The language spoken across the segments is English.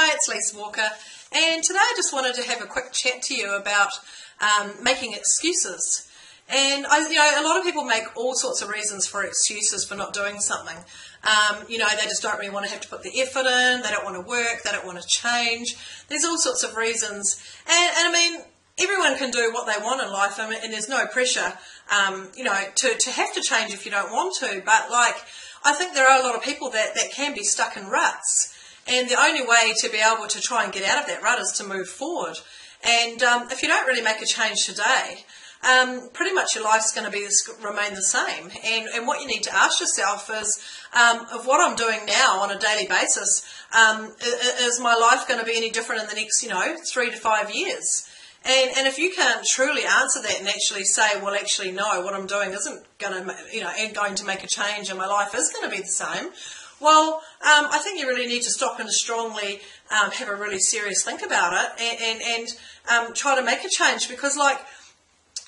Hi, it's Lisa Walker, and today I just wanted to have a quick chat to you about um, making excuses. And I, you know, a lot of people make all sorts of reasons for excuses for not doing something. Um, you know, they just don't really want to have to put the effort in. They don't want to work. They don't want to change. There's all sorts of reasons, and, and I mean, everyone can do what they want in life, and, and there's no pressure, um, you know, to, to have to change if you don't want to. But like, I think there are a lot of people that, that can be stuck in ruts. And the only way to be able to try and get out of that rut is to move forward. And um, if you don't really make a change today, um, pretty much your life's going to be remain the same. And, and what you need to ask yourself is, um, of what I'm doing now on a daily basis, um, is my life going to be any different in the next, you know, three to five years? And, and if you can't truly answer that and actually say, well, actually, no, what I'm doing isn't going to, you know, ain't going to make a change and my life is going to be the same, well, um, I think you really need to stop and strongly um, have a really serious think about it and, and, and um, try to make a change because, like,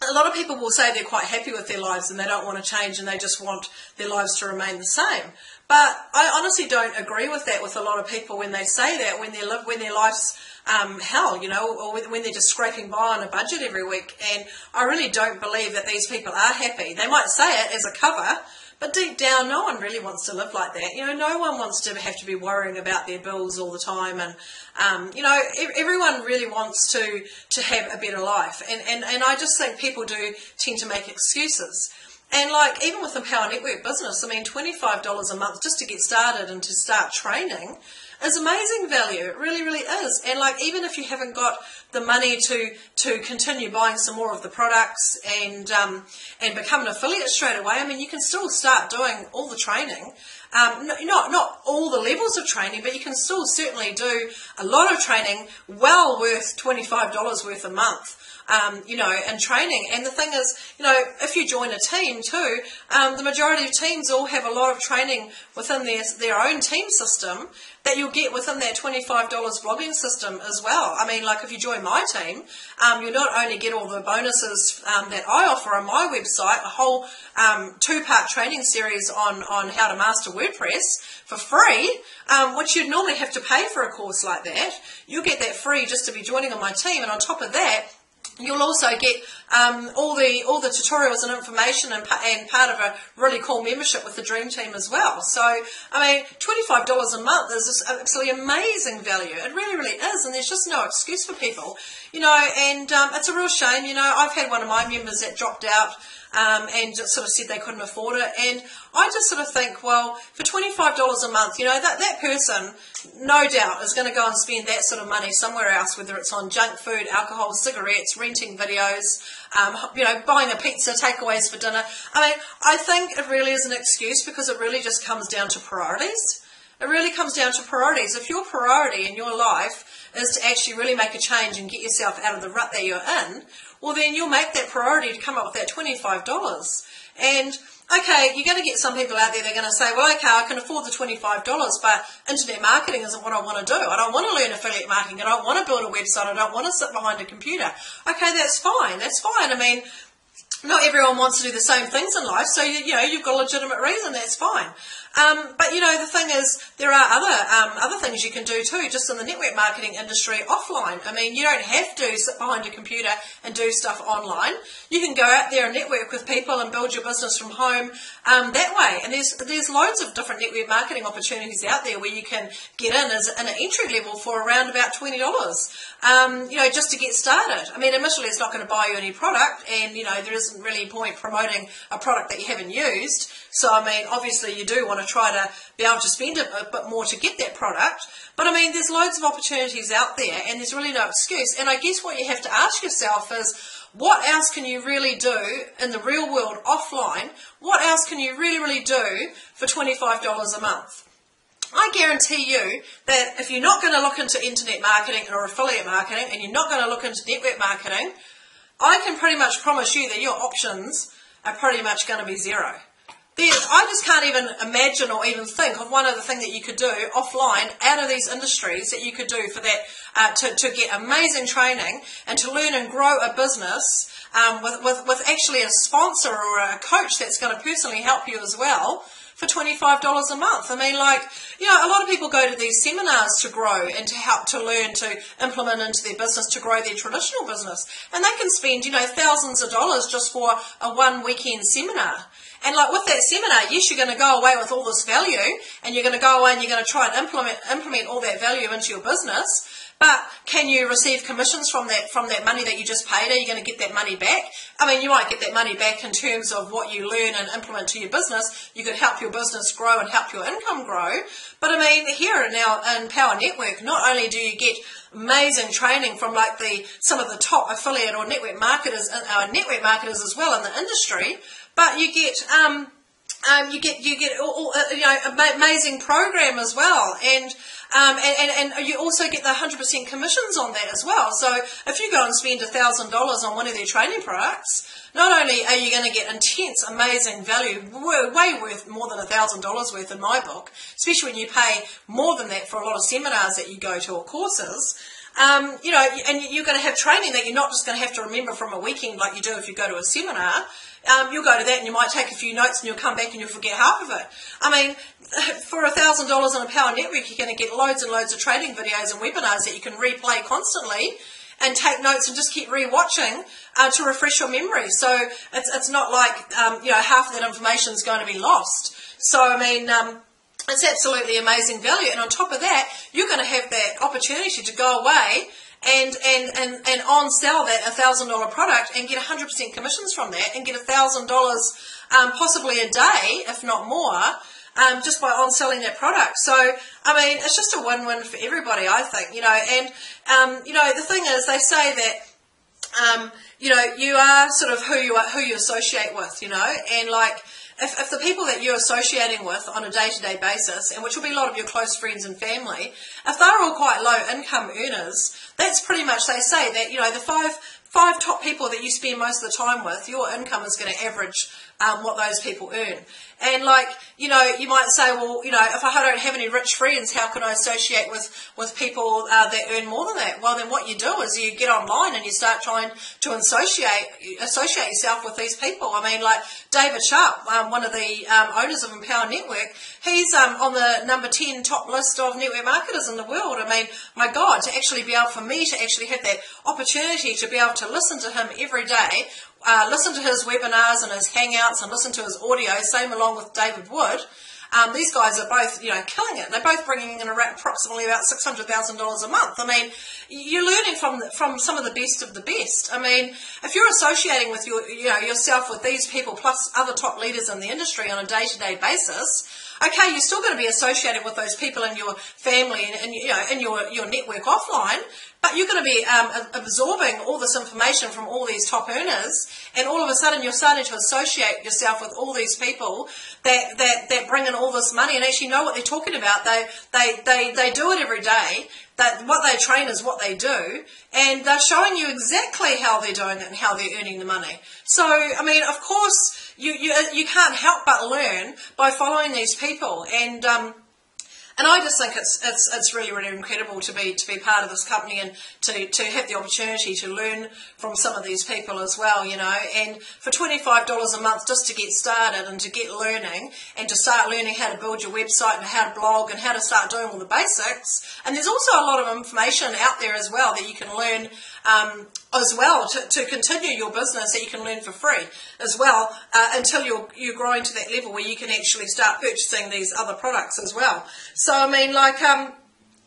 a lot of people will say they're quite happy with their lives and they don't want to change and they just want their lives to remain the same. But I honestly don't agree with that with a lot of people when they say that when they live when their life's um, hell, you know, or when they're just scraping by on a budget every week. And I really don't believe that these people are happy. They might say it as a cover, but deep down, no one really wants to live like that. You know, no one wants to have to be worrying about their bills all the time, and um, you know, everyone really wants to to have a better life. And, and and I just think people do tend to make excuses. And like even with the Power Network business, I mean, twenty five dollars a month just to get started and to start training is amazing value. It really, really is. And like even if you haven't got the money to to continue buying some more of the products and um, and become an affiliate straight away, I mean you can still start doing all the training. Um, not not all the levels of training, but you can still certainly do a lot of training, well worth twenty five dollars worth a month um, you know, and training. And the thing is, you know, if you join a team too, um, the majority of teams all have a lot of training within their, their own team system that you'll get within that $25 blogging system as well. I mean, like if you join my team, um, you not only get all the bonuses um, that I offer on my website, a whole um, two-part training series on, on how to master WordPress for free, um, which you'd normally have to pay for a course like that. You'll get that free just to be joining on my team. And on top of that, You'll also get um, all the all the tutorials and information and, and part of a really cool membership with the Dream Team as well. So, I mean, twenty five dollars a month is absolutely amazing value. It really, really is, and there's just no excuse for people, you know. And um, it's a real shame, you know. I've had one of my members that dropped out um, and sort of said they couldn't afford it. And I just sort of think, well, for $25 a month, you know, that, that person, no doubt, is going to go and spend that sort of money somewhere else, whether it's on junk food, alcohol, cigarettes, renting videos, um, you know, buying a pizza, takeaways for dinner. I mean, I think it really is an excuse because it really just comes down to priorities. It really comes down to priorities. If your priority in your life is to actually really make a change and get yourself out of the rut that you're in, well, then you'll make that priority to come up with that $25. And okay, you're going to get some people out there, they're going to say, well, okay, I can afford the $25, but internet marketing isn't what I want to do. I don't want to learn affiliate marketing. I don't want to build a website. I don't want to sit behind a computer. Okay, that's fine. That's fine. I mean, not everyone wants to do the same things in life, so you, you know you've got a legitimate reason. That's fine. Um, but you know the thing is, there are other um, other things you can do too, just in the network marketing industry offline. I mean, you don't have to sit behind your computer and do stuff online. You can go out there and network with people and build your business from home um, that way. And there's there's loads of different network marketing opportunities out there where you can get in as an entry level for around about twenty dollars. Um, you know, just to get started. I mean, initially it's not going to buy you any product, and you know there really point promoting a product that you haven't used. So I mean, obviously you do want to try to be able to spend a bit more to get that product. But I mean, there's loads of opportunities out there, and there's really no excuse. And I guess what you have to ask yourself is, what else can you really do in the real world offline? What else can you really, really do for $25 a month? I guarantee you that if you're not going to look into internet marketing or affiliate marketing and you're not going to look into network marketing, I can pretty much promise you that your options are pretty much going to be zero. There's, I just can't even imagine or even think of one other thing that you could do offline out of these industries that you could do for that uh, to, to get amazing training and to learn and grow a business um, with, with, with actually a sponsor or a coach that's going to personally help you as well for $25 a month. I mean, like, you know, a lot of people go to these seminars to grow and to help to learn to implement into their business to grow their traditional business. And they can spend, you know, thousands of dollars just for a one weekend seminar. And like with that seminar, yes, you're going to go away with all this value and you're going to go away and you're going to try and implement, implement all that value into your business. But can you receive commissions from that from that money that you just paid? Are you going to get that money back? I mean, you might get that money back in terms of what you learn and implement to your business. You could help your business grow and help your income grow. But I mean, here now in Empower Network, not only do you get amazing training from like the some of the top affiliate or network marketers, uh, network marketers as well in the industry, but you get um, um, you get you get all, uh, you know amazing program as well, and, um, and, and and you also get the hundred percent commissions on that as well. So if you go and spend thousand dollars on one of their training products, not only are you going to get intense, amazing value, way worth more than thousand dollars worth in my book, especially when you pay more than that for a lot of seminars that you go to or courses. Um, you know, and you're going to have training that you're not just going to have to remember from a weekend like you do if you go to a seminar um, you'll go to that and you might take a few notes and you'll come back and you'll forget half of it. I mean, for a thousand dollars on Empower Network, you're going to get loads and loads of training videos and webinars that you can replay constantly and take notes and just keep rewatching uh, to refresh your memory. So it's, it's not like um, you know half of that information is going to be lost. So I mean. It's absolutely amazing value, and on top of that, you're going to have that opportunity to go away and and and and on sell that a thousand dollar product and get hundred percent commissions from that and get a thousand dollars um, possibly a day, if not more. Um, just by on selling that product. So, I mean, it's just a win-win for everybody, I think, you know, and, um, you know, the thing is, they say that, um, you know, you are sort of who you are, who you associate with, you know, and like, if, if the people that you're associating with on a day-to-day basis, and which will be a lot of your close friends and family, if they're all quite low income earners, that's pretty much they say that you know the five five top people that you spend most of the time with, your income is going to average um, what those people earn. And like, you know, you might say, well, you know, if I don't have any rich friends, how can I associate with, with people uh, that earn more than that? Well, then what you do is you get online and you start trying to associate, associate yourself with these people. I mean, like David Sharpe, um, one of the um, owners of Empower Network, he's um, on the number 10 top list of network marketers in the world. I mean, my God, to actually be able for me to actually have that opportunity to be able to listen to him every day uh, listen to his webinars and his hangouts and listen to his audio, same along with David Wood. Um, these guys are both, you know, killing it. They're both bringing in approximately about six hundred thousand dollars a month. I mean, you're learning from from some of the best of the best. I mean, if you're associating with your, you know, yourself with these people plus other top leaders in the industry on a day to day basis, okay, you're still going to be associated with those people in your family and, and you know in your your network offline, but you're going to be um, absorbing all this information from all these top earners, and all of a sudden you're starting to associate yourself with all these people that, that, that bring in all this money and actually know what they're talking about. They, they, they, they do it every day. That what they train is what they do, and they're showing you exactly how they're doing it and how they're earning the money. So, I mean, of course, you you, you can't help but learn by following these people, and um, and I just think it's, it's, it's really, really incredible to be, to be part of this company and to, to have the opportunity to learn from some of these people as well, you know. And for $25 a month just to get started and to get learning and to start learning how to build your website and how to blog and how to start doing all the basics. And there's also a lot of information out there as well that you can learn um, as well to, to continue your business that you can learn for free as well uh, until you're, you're growing to that level where you can actually start purchasing these other products as well. So, I mean, like, um,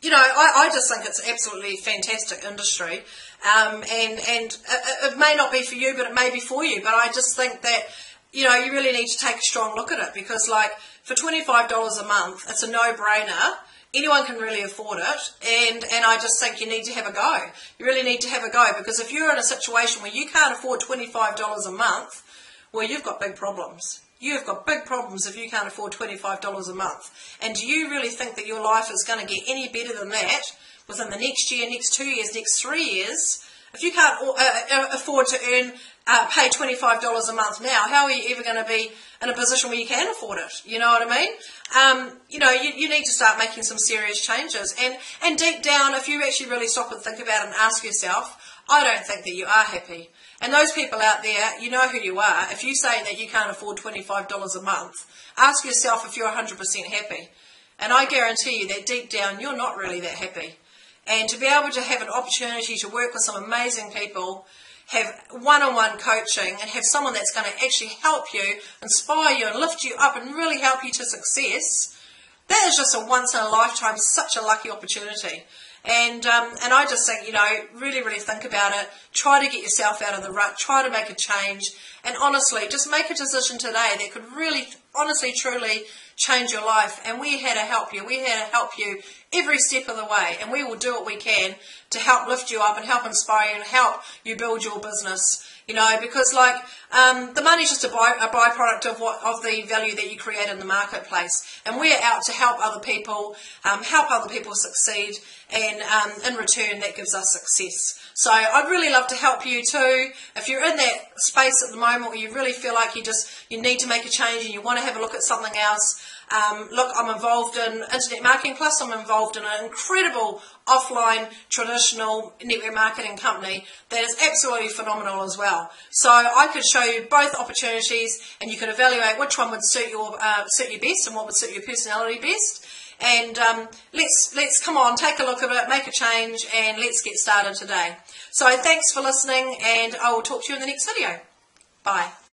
you know, I, I just think it's absolutely fantastic industry. Um, and and it, it may not be for you, but it may be for you. But I just think that, you know, you really need to take a strong look at it because, like, for $25 a month, it's a no-brainer anyone can really afford it and and I just think you need to have a go. You really need to have a go because if you're in a situation where you can't afford $25 a month, well you've got big problems. You've got big problems if you can't afford $25 a month. And do you really think that your life is going to get any better than that within the next year, next two years, next three years? If you can't uh, uh afford to earn uh, pay $25 a month now, how are you ever going to be in a position where you can afford it? You know what I mean? Um, you know, you, you need to start making some serious changes. And, and deep down, if you actually really stop and think about it and ask yourself, I don't think that you are happy. And those people out there, you know who you are. If you say that you can't afford $25 a month, ask yourself if you're 100% happy. And I guarantee you that deep down, you're not really that happy. And to be able to have an opportunity to work with some amazing people, have one-on-one coaching and have someone that's going to actually help you, inspire you and lift you up and really help you to success, that is just a once in a lifetime, such a lucky opportunity. And um, and I just think you know really really think about it. Try to get yourself out of the rut. Try to make a change. And honestly, just make a decision today that could really, honestly, truly change your life. And we're here to help you. We're here to help you every step of the way. And we will do what we can to help lift you up and help inspire you and help you build your business. You know, because like um, the is just a, by, a byproduct of what of the value that you create in the marketplace, and we're out to help other people, um, help other people succeed, and um, in return that gives us success. So I'd really love to help you too. If you're in that space at the moment where you really feel like you just you need to make a change and you want to have a look at something else, um, look, I'm involved in Internet Marketing Plus. I'm involved in an incredible offline traditional network marketing company that is absolutely phenomenal as well. So I could show you both opportunities, and you could evaluate which one would suit your uh, suit you best and what would suit your personality best. And um, let's let's come on, take a look at it, make a change, and let's get started today. So thanks for listening, and I will talk to you in the next video. Bye.